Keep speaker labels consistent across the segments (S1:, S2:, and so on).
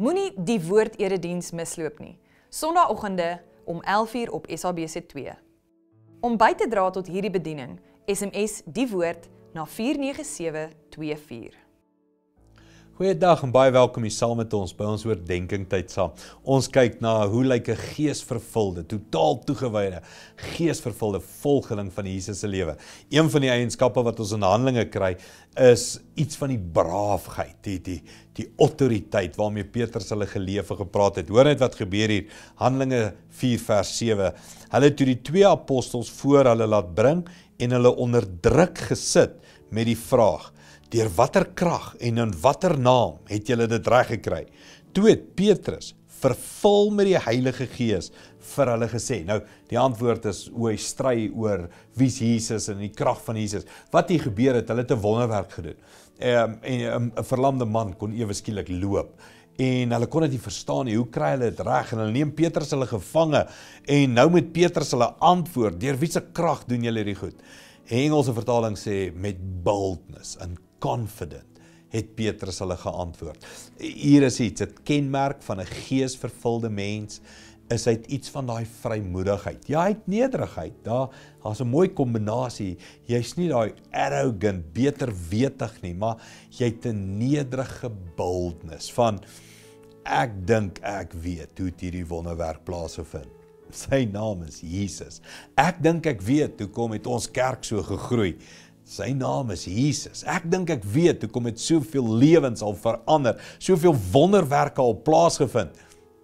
S1: Moenie die woord erediens misloop nie. Sondagoggende om 11:00 op SABC2. Om by te dra tot hierdie bediening, SMS die woord na 49724.
S2: Goeiedag en baie welkom hier saam met ons by ons oordeenking tyd saam. Ons kyk na hoe lyk 'n geesvervulde, totaal toegewyde, geesvervulde volgeling van Jesus se lewe. Een van die eienskappe wat ons in Handelinge kry, is iets van die braafheid, die die die autoriteit waarmee Petrus hulle geleef en gepraat het. Hoor net wat gebeur hier. Handelinge 4 vers 7. Hulle het toe die twee apostels voor hulle laat bring en hulle onder druk gesit met die vraag: Deur watter krag en in watter naam het julle dit reg gekry? Toe het Petrus vervul met die Heilige Gees vir hulle gesê. Nou, die antwoord is o, hy stry oor wie's Jesus en die krag van Jesus. Wat hier gebeur het, hulle het 'n wonderwerk gedoen. Ehm en 'n verlamde man kon ewe skielik loop en hulle kon dit nie verstaan nie. Hoe kry hulle dit reg? En hulle neem Petrus hulle gevange en nou moet Petrus hulle antwoord. Deur wie se krag doen julle hierdie goed? Engelse vertaling sê met boldness en confident het Petrus hulle geantwoord. Hier is iets, dit kenmerk van 'n geesvervulde mens is hy iets van daai vrymoedigheid. Ja, hy het nederigheid. Daar daar's 'n mooi kombinasie. Jy's nie daai arrogant, beter wetig nie, maar jy het 'n nederige boldness van ek dink ek weet hoe hierdie wonderwerk plaasvind. Sy naam is Jesus. Ek dink ek weet hoekom het ons kerk so gegroei. Sy naam is Jesus. Ek dink ek weet hoekom het soveel lewens al verander, soveel wonderwerke al plaasgevind.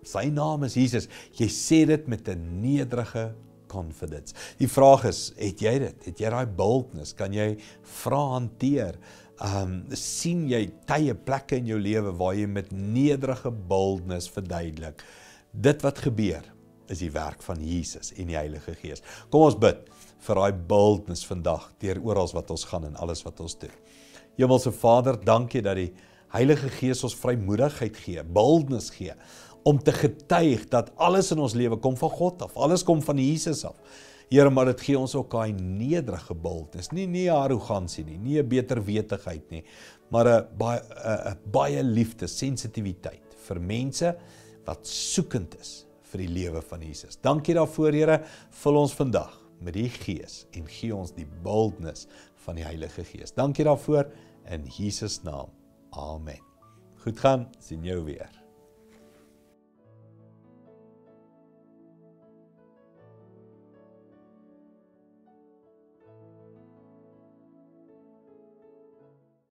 S2: Sy naam is Jesus. Jy sê dit met 'n nederige confidence. Die vraag is, het jy dit? Het jy daai boldness? Kan jy vra hanteer? Um sien jy tye plekke in jou lewe waar jy met nederige boldness verduidelik dit wat gebeur is die werk van Jesus en die Heilige Gees. Kom ons bid vir daai boldness vandag deur oral wat ons gaan en alles wat ons doen. Hemelse Vader, dankie dat die Heilige Gees ons vrymoedigheid gee, boldness gee om te getuig dat alles in ons lewe kom van God af, alles kom van Jesus af. Here, maar dit gee ons ook daai nederige boldness, nie nie arrogansie nie, nie 'n beter wetigheid nie, maar 'n baie 'n baie liefde, sensitiwiteit vir mense wat soekend is vir die lewe van Jesus. Dankie daarvoor, Here, vul ons vandag met die Gees en gee ons die boldness van die Heilige Gees. Dankie daarvoor in Jesus naam. Amen. Goed gaan, sien jou weer.